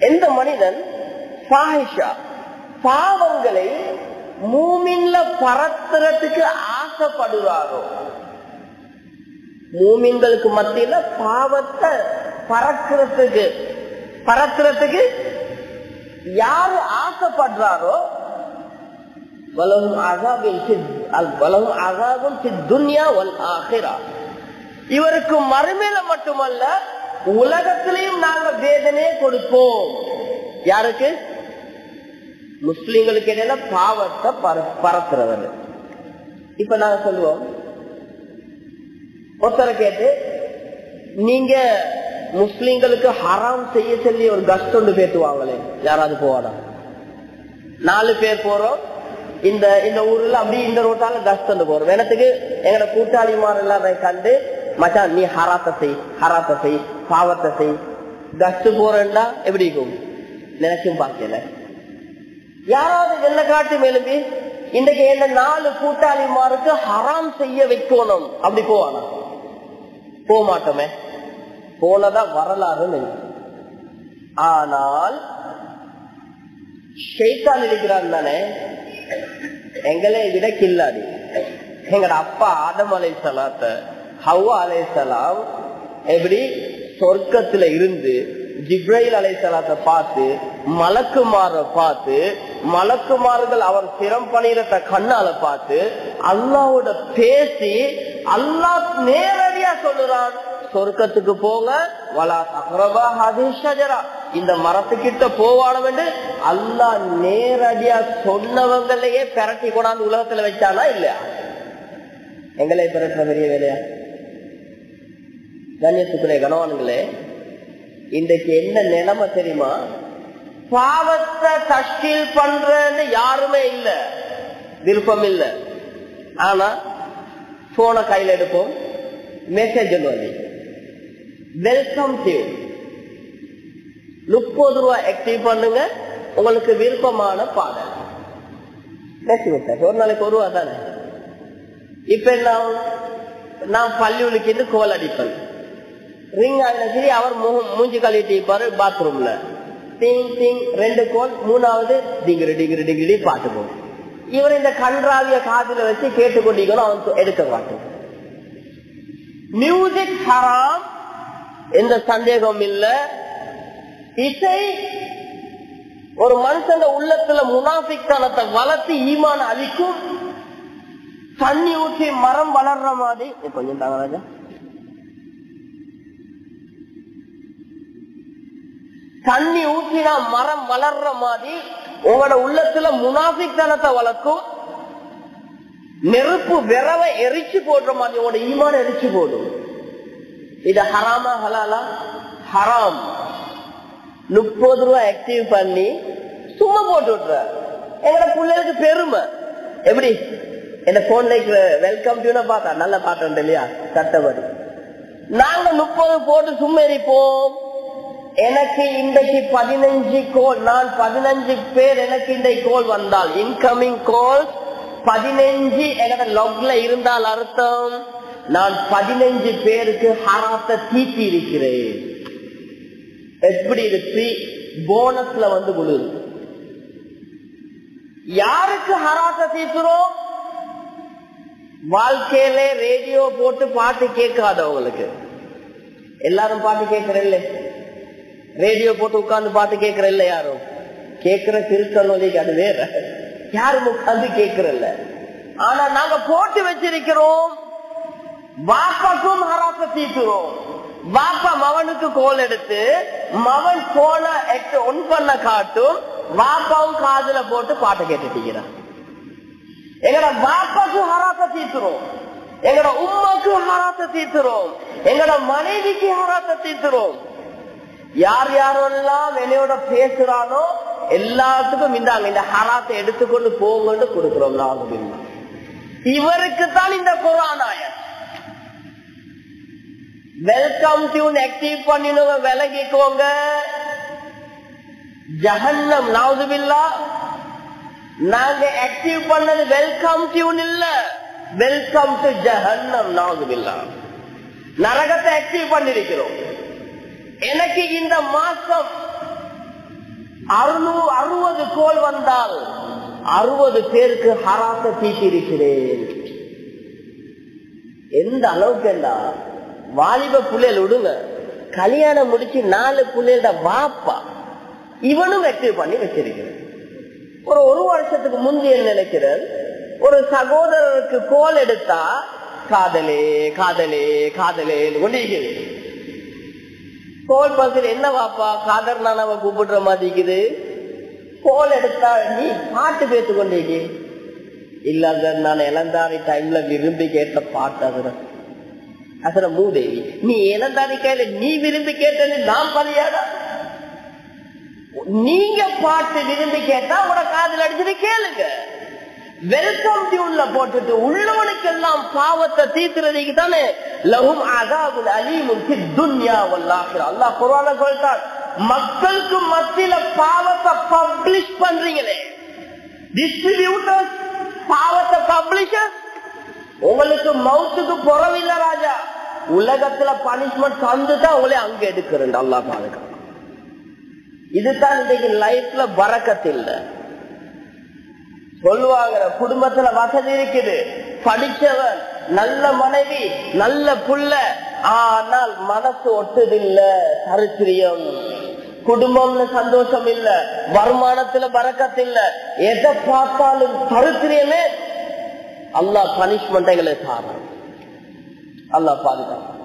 எந்த மனிதன் சாஹிஷா பாவங்களை மூமின்ல பரத்துறதுக்கு ஆசைப்படுறாரோ? மூமின்களுக்கு மத்தியில பாவத்தை பறக்கிறதுக்கு பறக்கிறதுக்கு யாரு ஆசைப்படுறாரோ? வலகும் அசாபின் வலகும் அசாபும் துன்யா வல் ஆஹிரா இவருக்கு மறுமையில மட்டுமல்ல உலகத்திலையும் நாங்க வேதனையே கொடுப்போம். யாருக்கு? முஸ்லிம்களுக்கு இடையில பாவத்தை பரத்துறவர் இப்ப நாங்க சொல்லுவோம். ஒருத்தரை கேட்டு நீங்க முஸ்லிம்களுக்கு ஹராம் செய்ய சொல்லி ஒரு கஷ்டம் ஒன்று பேட்டுவாங்களே யாராவது போவாதா? நாலு பேர் போறோம். இந்த இந்த ஊர்ல அப்படி இந்த ரோட்டால கஷ்டம் போறோம். எனத்துக்கு எங்கட கூட்டாளிமார் எல்லாம் கண்டு மச்சான் நீ ஹராத்த செய் ஹராத்த செய் பாவத்தை செய். கஷ்டு போறேன்டா எப்படி இருக்கும் நினைச்சும் பார்க்கல. யாராவது என்ன காட்டு மேலும்பி? இன்றைக்கு என்ன நாலு கூட்டாளிமாருக்கு ஹராம் செய்ய வைக்கணும். அப்படி போவானா? போக மாட்டோமே போனதா வரலாறு ஆனால் ஷெய்தான் இருக்கிறான் தானே? எங்களை விட கில்லாடி. எங்கட அப்பா ஆதமலை சலாத்த ஹவ்வா அலைசலாம் எப்படி சொர்க்கத்துல இருந்து ஜிப்ரைல் அலைசலாத்தை பார்த்து மலக்குமார பார்த்து மலக்குமார்கள் அவர் சிரம் பணியிறத கண்ணால பார்த்து அல்லாவோட பேசி அல்லாஹ் நேரடியா சொல்லுறான் சொர்க்கத்துக்கு போங்க வலா தகரபா ஹதீஷரா இந்த மரத்துக்கிட்ட போவானவன் அல்லா நேரடியா சொன்னவங்களையே பெரட்டி கொண்டாந்து உலகத்துல வச்சானா இல்லையா? எங்களை பெறற்ற பெரிய வேலையா? கண்ணியத்துக்குரிய கணவான்களே இன்றைக்கு என்ன நிலைமை தெரியுமா? பாவத்தை தஷ்டீல் பண்றன்னு யாருமே இல்ல. விருப்பம் இல்ல. ஆனா போன கையில எடுப்போம். மெசேஜ் வந்து வெல்கம் டு முப்பது ரூபாய் ஆக்டிவ் பண்ணுங்க. உங்களுக்கு விருப்பமான பாடல். ஒரு நாளைக்கு ஒரு ரூபா தானே? இப்ப நான் நான் பள்ளியுலுக்கு கோல் அடிப்பேன் ரிங் ஆகின சரி அவர் மூஞ்சி கழுவிட்டு இருப்பாரு பாத்ரூம்ல டிங் டிங் ரெண்டு கோல் மூணாவது டிகிரி டிகிரி டிகிரி பாட்டு போகும் இவர் இந்த கன்றாவிய காதுல வச்சு கேட்டுக்கொண்டிருக்கணும் அவன் எடுக்க மாட்டோம் மியூசிக் ஹராம் எந்த சந்தேகம் இல்ல. இசை ஒரு மனுஷன் உள்ளத்துல முனாபித்தனத்தை வளர்த்து ஈமான அழிக்கும் தண்ணி ஊற்றி மரம் வளர்ற மாதிரி கொஞ்சம் தாங்க ராஜா தண்ணி ஊற்றினா மரம் வளர்ற மாதிரி உங்களோட உள்ளத்துல முனாபித்தனத்தை வளர்க்கும். நெருப்பு விரவை எரிச்சு போடுற மாதிரி உங்களோட ஈமான எரிச்சு போடும். இது ஹராமா ஹலாலா? ஹராம். முப்பது ரூபாய் ஆக்டிவ் பண்ணி சும்மா போட்டு விட்டுற. எங்களோட பிள்ளைகளுக்கு பெருமை. எப்படி? என்ன போன்ல வெல்கம் டியூன பார்த்தா நல்லா பாட்டு இல்லையா? சட்டப்படி நாங்க முப்பது போட்டு சும்மா எரிப்போம். எனக்கு இன்றைக்கு பதினஞ்சு கோல் நான் பதினஞ்சு பேர் எனக்கு இன்றைக்கு கோல் வந்தால் இன்கமிங் கோல் பதினஞ்சு என்னோட லொக்ல இருந்தால் அர்த்தம் நான் பதினஞ்சு பேருக்கு ஹராத்தை தீட்டி இருக்கிறேன். எப்படி இருக்கு? போனஸ்ல வந்து விழுது யாருக்கு ஹராத்தை தீத்துறோம் வாழ்க்கையில ரேடியோ போட்டு பாட்டு கேட்காதவங்களுக்கு. எல்லாரும் பாட்டு கேட்கிறேன் ரேடியோ போட்டு உட்கார்ந்து பாட்டு கேட்கறல்ல யாரும் கேட்கிற திருக்கணொலிக்கு அது வேற. யாரும் உட்கார்ந்து கேட்கறல்ல. ஆனா நாங்க போட்டு வச்சிருக்கிறோம். வாப்பாக்கும் ஹராச தீட்டுறோம் வாப்பா மவனுக்கு கோல் எடுத்து மவன் போன ஒன் பண்ண காட்டும் வாப்பாவும் காதுல போட்டு பாட்டு கேட்டுட்டீங்கிறான் எங்கட வாப்பாக்கு ஹராச தீர்த்துறோம் எங்கட உமாக்கு ஹராச தீர்த்துறோம் எங்கட மனைவிக்கு ஹராச தீர்த்துறோம் யார் யாரெல்லாம் வெளியோட பேசுறானோ எல்லாத்துக்கும் இந்தாங்க இந்த ஹராத்தை எடுத்துக்கொண்டு போங்கன்னு கொடுக்கிறோம் நாகுபின் இவருக்கு தான் இந்த குரானாயன் வெல்கம் டியூன் ஆக்டிவ் பண்ணினுங்க விலகிக்கோங்க. ஜஹன்னம் நாவுதுபில்லா நாங்க ஆக்டிவ் பண்ணது வெல்கம் டியூன் இல்ல. வெல்கம் டு ஜஹன்னம் நாவுதுபில்லா நரகத்தை ஆக்டிவ் பண்ணிருக்கிறோம். எனக்கு இந்த மாசம் அறுபது கோல் வந்தால் அறுபது பேருக்கு ஹராச தீட்டிருக்கிறேன். எந்த அளவுக்கு என்றா? வாலிப புள்ளைகள் விடுங்க. கல்யாணம் முடிச்சு நாலு புள்ளைகள வாப்பா. இவனும் வெற்றி பண்ணி வச்சிருக்கிறேன். ஒரு ஒரு வருஷத்துக்கு முந்தைய நினைக்கிறேன் ஒரு சகோதரருக்கு கோல் எடுத்தா காதலே காதலே காதலே கொண்டிருக்குது கோல் பக்கத்தில் என்ன வாப்பா? காதல் நான் அவ கூப்பிடுற மாதிரி கோல் எடுத்தா நீ பாட்டு பேத்து கொண்டிருக்கு இல்ல சார் நான் இளந்தாரி டைம்ல விரும்பி கேட்ட பாட்டு அதுல அதுல மூதேவி. நீ இளந்தாரி கையில நீ விரும்பி கேட்டது நான் பலியாடா? நீங்க பாட்டு விரும்பி கேட்டா உனக்கு காதல் அடிச்சுட்டு கேளுங்க. வெல்கம் டியூன்ல போட்டுட்டு உள்ளவனுக்கெல்லாம் பாவத்தை தீர்த்துறதுக்கு தானே? லகும் அதாபுல் அலீமும் துன்யா வல்லாஹிரா. அல்லாஹ் குர்ஆன்ல சொல்லிட்டான் மக்களுக்கு மத்தியில பாவத்தை பப்ளிஷ் பண்றீங்களே. டிஸ்ட்ரிபியூட்டர்ஸ் பாவத்தை பப்ளிஷர் உங்களுக்கு மவுத்துக்கு புறவில்ல ராஜா. உலகத்துல பனிஷ்மெண்ட் தந்துதான் உங்களே அங்க எடுக்கிறேன் அல்லா பாதுகாப்பு இதுதான் இன்னைக்கு லைஃப்ல வரக்கத்தில்லை சொல்லுவாங்க குடும்பத்துல வசதி இருக்குது. படிச்சவன் நல்ல மனைவி நல்ல புள்ள. ஆனால் மனசு ஒட்டுதில்ல சரித்திரியம். குடும்பம்னு சந்தோஷம் இல்ல வருமானத்துல பறக்கத்து இல்ல எதை பார்த்தாலும் சரித்திரியமே. அல்லா பனிஷ்மெண்ட்களை சாரம் அல்லா பாதுகாப்பு